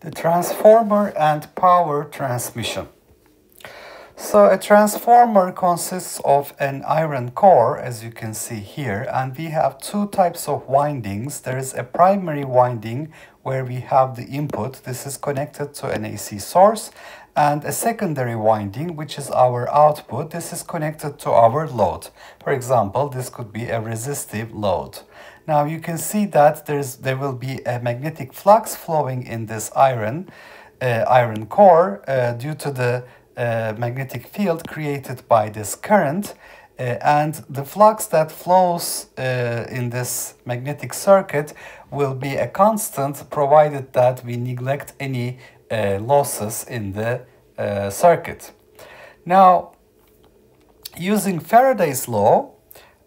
the transformer and power transmission. So a transformer consists of an iron core, as you can see here, and we have two types of windings. There is a primary winding where we have the input. This is connected to an AC source, and a secondary winding, which is our output. This is connected to our load. For example, this could be a resistive load. Now you can see that there's there will be a magnetic flux flowing in this iron uh, iron core uh, due to the uh, magnetic field created by this current uh, and the flux that flows uh, in this magnetic circuit will be a constant provided that we neglect any uh, losses in the circuit. Now, using Faraday's law,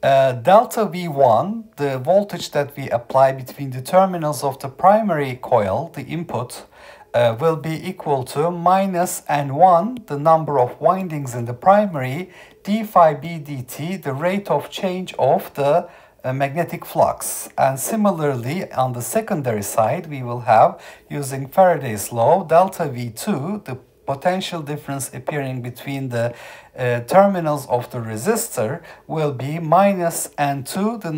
uh, delta V1, the voltage that we apply between the terminals of the primary coil, the input, uh, will be equal to minus N1, the number of windings in the primary, d phi b dt, the rate of change of the uh, magnetic flux. And similarly, on the secondary side, we will have, using Faraday's law, delta V2, the potential difference appearing between the uh, terminals of the resistor will be minus N2, the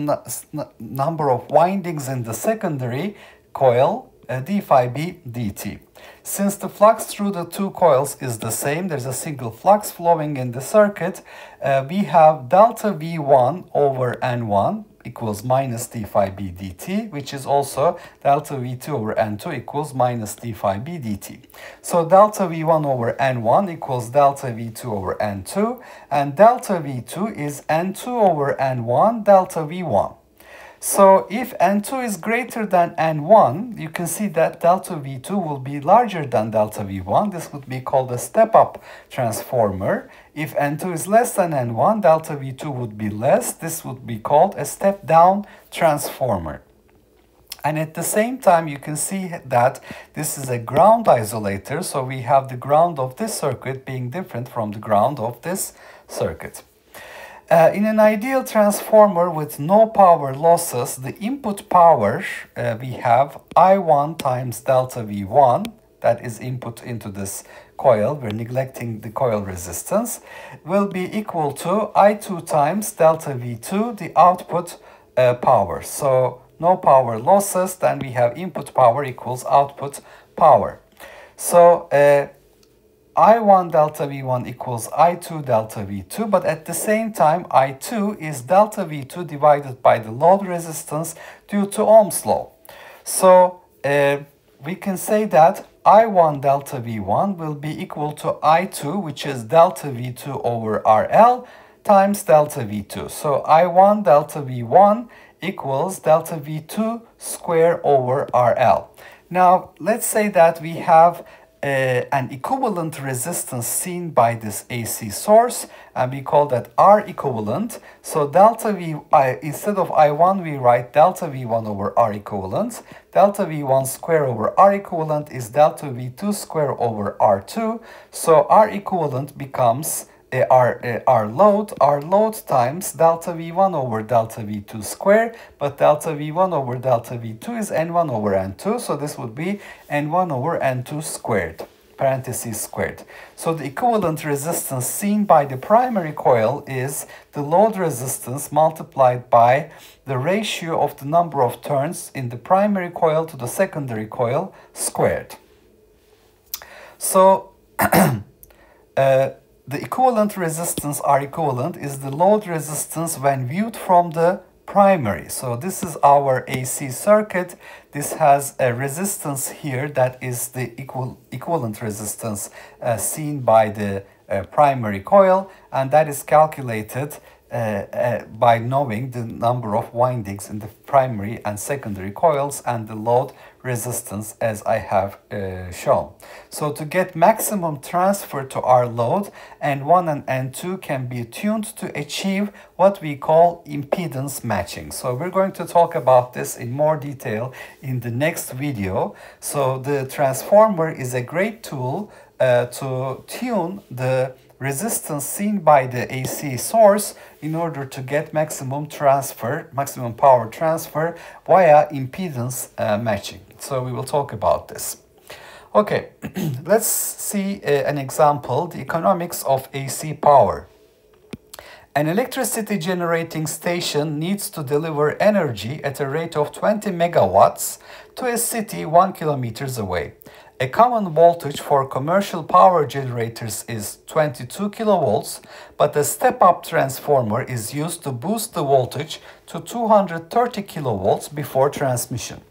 number of windings in the secondary coil, uh, d phi b dt. Since the flux through the two coils is the same, there's a single flux flowing in the circuit, uh, we have delta V1 over N1 equals minus d phi b dt, which is also delta V2 over N2 equals minus d phi b dt. So delta V1 over N1 equals delta V2 over N2, and delta V2 is N2 over N1 delta V1. So if N2 is greater than N1, you can see that delta V2 will be larger than delta V1. This would be called a step-up transformer. If N2 is less than N1, delta V2 would be less. This would be called a step-down transformer. And at the same time, you can see that this is a ground isolator. So we have the ground of this circuit being different from the ground of this circuit. Uh, in an ideal transformer with no power losses, the input power uh, we have I1 times delta V1, that is input into this coil, we're neglecting the coil resistance, will be equal to I2 times delta V2, the output uh, power. So no power losses, then we have input power equals output power. So uh, I1 delta V1 equals I2 delta V2, but at the same time, I2 is delta V2 divided by the load resistance due to Ohm's law. So uh, we can say that I1 delta V1 will be equal to I2, which is delta V2 over RL times delta V2. So I1 delta V1 equals delta V2 square over RL. Now, let's say that we have uh, an equivalent resistance seen by this AC source and we call that R equivalent. So delta V, I, instead of I1 we write delta V1 over R equivalent. Delta V1 square over R equivalent is delta V2 square over R2. So R equivalent becomes our, uh, our load, our load times delta V1 over delta V2 square, but delta V1 over delta V2 is N1 over N2, so this would be N1 over N2 squared, parentheses squared. So the equivalent resistance seen by the primary coil is the load resistance multiplied by the ratio of the number of turns in the primary coil to the secondary coil squared. So, uh, the equivalent resistance R equivalent is the load resistance when viewed from the primary. So this is our AC circuit. This has a resistance here that is the equal equivalent resistance uh, seen by the uh, primary coil and that is calculated uh, uh, by knowing the number of windings in the primary and secondary coils and the load resistance as I have uh, shown. So to get maximum transfer to our load, N1 and N2 can be tuned to achieve what we call impedance matching. So we're going to talk about this in more detail in the next video. So the transformer is a great tool uh, to tune the resistance seen by the AC source in order to get maximum transfer, maximum power transfer via impedance uh, matching. So we will talk about this. Okay, let's see uh, an example, the economics of AC power. An electricity generating station needs to deliver energy at a rate of 20 megawatts to a city 1 kilometers away. A common voltage for commercial power generators is 22 kilovolts, but a step-up transformer is used to boost the voltage to 230 kilovolts before transmission.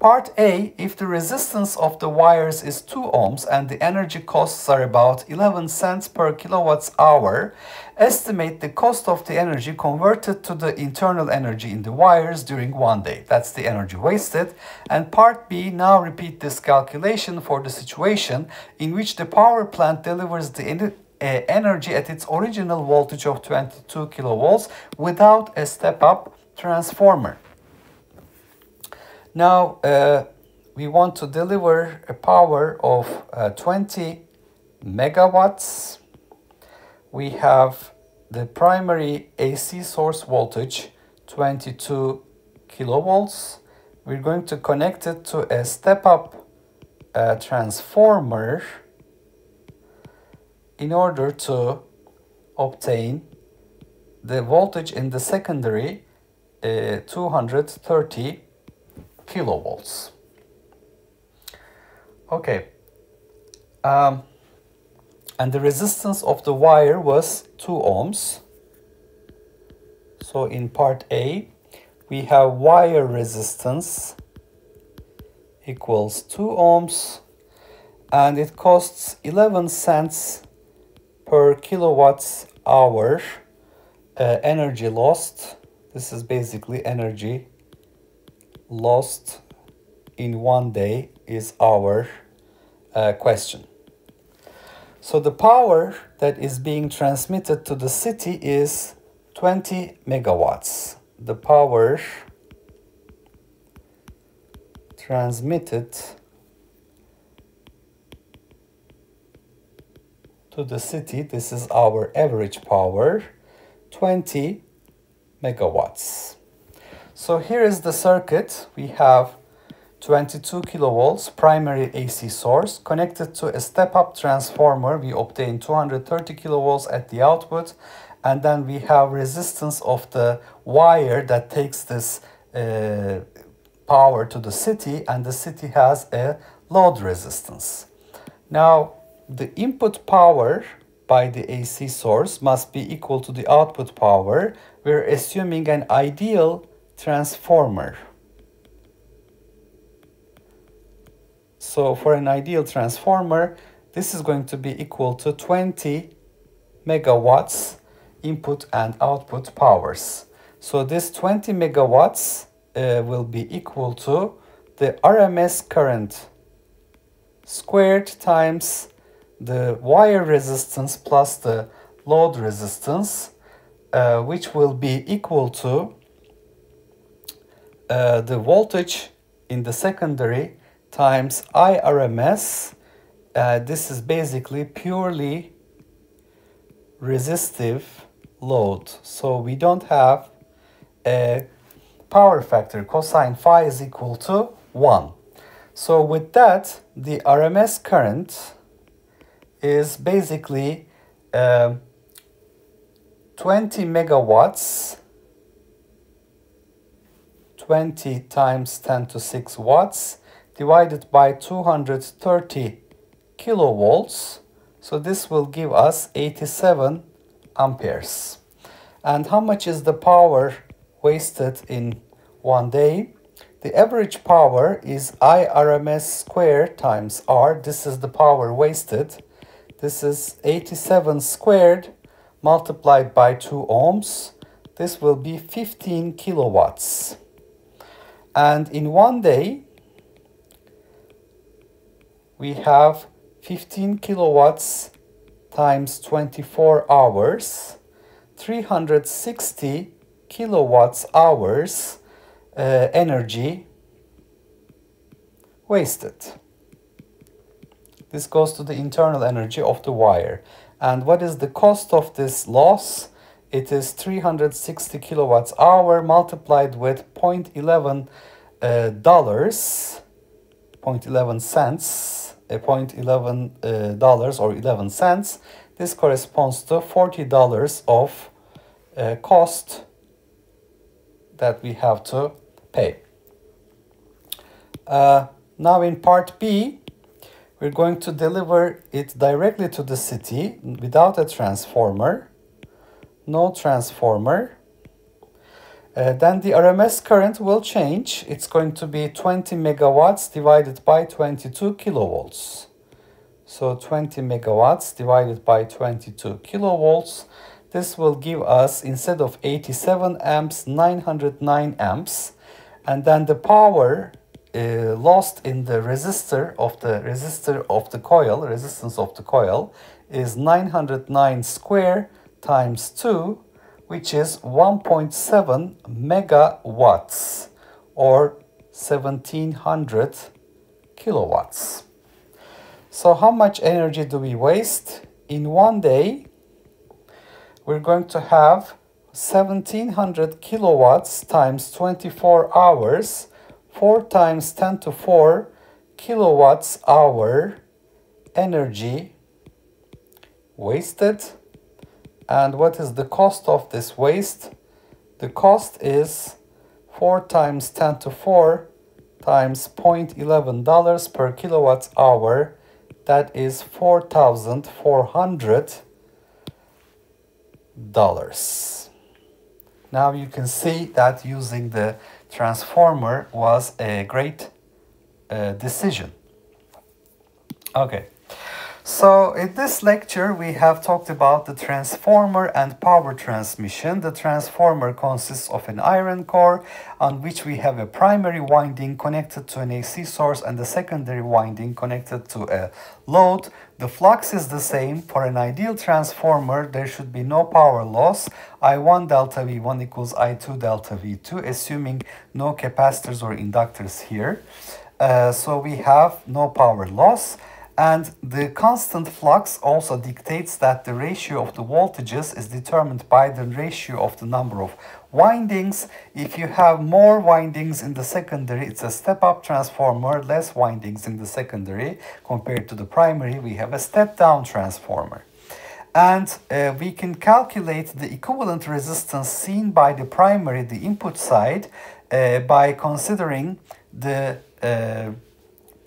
Part A, if the resistance of the wires is 2 ohms and the energy costs are about 11 cents per kilowatts hour, estimate the cost of the energy converted to the internal energy in the wires during one day. That's the energy wasted. And part B, now repeat this calculation for the situation in which the power plant delivers the uh, energy at its original voltage of 22 kilovolts without a step-up transformer. Now uh, we want to deliver a power of uh, 20 megawatts. We have the primary AC source voltage 22 kilovolts. We're going to connect it to a step-up uh, transformer in order to obtain the voltage in the secondary uh, 230 kilovolts. Okay. Um, and the resistance of the wire was 2 ohms. So in part A, we have wire resistance equals 2 ohms and it costs 11 cents per kilowatts hour uh, energy lost. This is basically energy lost in one day is our uh, question. So the power that is being transmitted to the city is 20 megawatts. The power transmitted to the city, this is our average power, 20 megawatts. So here is the circuit. We have 22 kilovolts primary AC source connected to a step-up transformer. We obtain 230 kilovolts at the output and then we have resistance of the wire that takes this uh, power to the city and the city has a load resistance. Now the input power by the AC source must be equal to the output power. We're assuming an ideal transformer. So for an ideal transformer, this is going to be equal to 20 megawatts input and output powers. So this 20 megawatts uh, will be equal to the RMS current squared times the wire resistance plus the load resistance, uh, which will be equal to uh, the voltage in the secondary times IRMS. Uh, this is basically purely resistive load. So we don't have a power factor. Cosine phi is equal to 1. So with that, the RMS current is basically uh, 20 megawatts 20 times 10 to 6 watts divided by 230 kilovolts. So this will give us 87 amperes. And how much is the power wasted in one day? The average power is IRMS squared times R. This is the power wasted. This is 87 squared multiplied by 2 ohms. This will be 15 kilowatts. And in one day, we have 15 kilowatts times 24 hours, 360 kilowatts hours uh, energy wasted. This goes to the internal energy of the wire. And what is the cost of this loss? It is 360 kilowatts hour multiplied with 0.11 uh, dollars 0.11 cents 0.11 uh, dollars or 11 cents. This corresponds to $40 of uh, cost that we have to pay. Uh, now in part B, we're going to deliver it directly to the city without a transformer, no transformer. Uh, then the RMS current will change. It's going to be 20 megawatts divided by 22 kilovolts. So 20 megawatts divided by 22 kilovolts. This will give us, instead of 87 amps, 909 amps. And then the power uh, lost in the resistor of the resistor of the coil, resistance of the coil, is 909 square times 2, which is 1.7 megawatts or 1700 kilowatts. So how much energy do we waste? In one day, we're going to have 1700 kilowatts times 24 hours 4 times 10 to 4 kilowatts hour energy wasted. And what is the cost of this waste? The cost is 4 times 10 to 4 times 0.11 dollars per kilowatt hour. That is 4,400 dollars. Now you can see that using the transformer was a great uh, decision. Okay. So in this lecture, we have talked about the transformer and power transmission. The transformer consists of an iron core on which we have a primary winding connected to an AC source and the secondary winding connected to a load. The flux is the same. For an ideal transformer, there should be no power loss. I1 delta V1 equals I2 delta V2, assuming no capacitors or inductors here. Uh, so we have no power loss. And the constant flux also dictates that the ratio of the voltages is determined by the ratio of the number of windings. If you have more windings in the secondary, it's a step-up transformer, less windings in the secondary compared to the primary, we have a step-down transformer. And uh, we can calculate the equivalent resistance seen by the primary, the input side, uh, by considering the uh,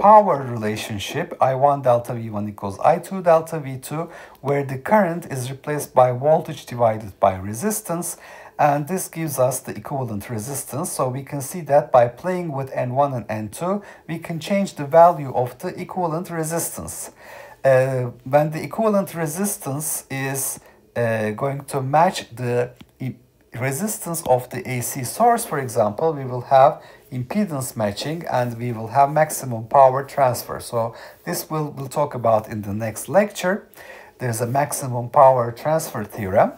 power relationship I1 delta V1 equals I2 delta V2 where the current is replaced by voltage divided by resistance and this gives us the equivalent resistance so we can see that by playing with N1 and N2 we can change the value of the equivalent resistance. Uh, when the equivalent resistance is uh, going to match the resistance of the AC source for example we will have impedance matching and we will have maximum power transfer. So this we'll, we'll talk about in the next lecture. There's a maximum power transfer theorem.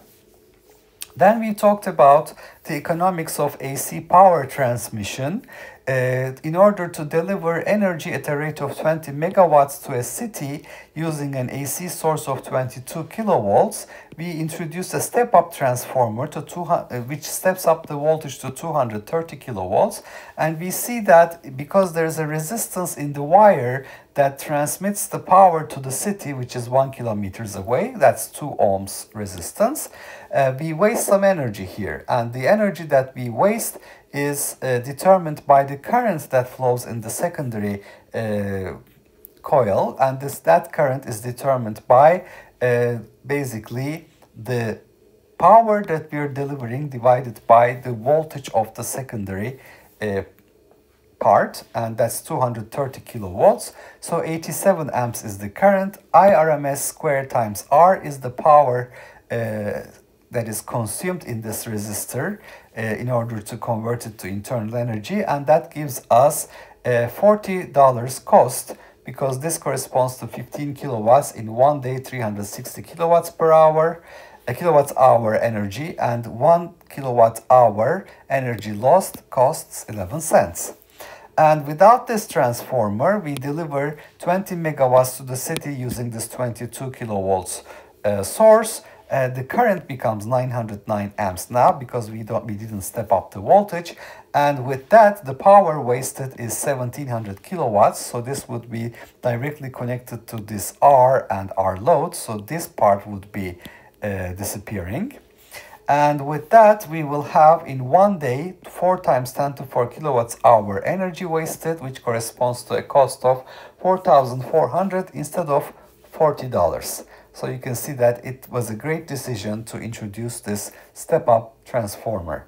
Then we talked about the economics of AC power transmission. Uh, in order to deliver energy at a rate of 20 megawatts to a city using an AC source of 22 kilovolts, we introduce a step-up transformer to 200, uh, which steps up the voltage to 230 kilovolts. And we see that because there's a resistance in the wire that transmits the power to the city, which is one kilometers away, that's two ohms resistance, uh, we waste some energy here. And the energy that we waste is uh, determined by the current that flows in the secondary uh, coil and this that current is determined by uh, basically the power that we are delivering divided by the voltage of the secondary uh, part and that's 230 kilowatts. So 87 amps is the current. Irms square times r is the power uh, that is consumed in this resistor in order to convert it to internal energy and that gives us a $40 cost because this corresponds to 15 kilowatts in one day 360 kilowatts per hour a kilowatt hour energy and one kilowatt hour energy lost costs 11 cents. And without this transformer we deliver 20 megawatts to the city using this 22 kilowatts uh, source uh, the current becomes 909 amps now because we don't we didn't step up the voltage. And with that the power wasted is 1700 kilowatts. So this would be directly connected to this R and R load. So this part would be uh, disappearing. And with that we will have in one day 4 times 10 to 4 kilowatts hour energy wasted which corresponds to a cost of 4400 instead of $40 so you can see that it was a great decision to introduce this step-up transformer.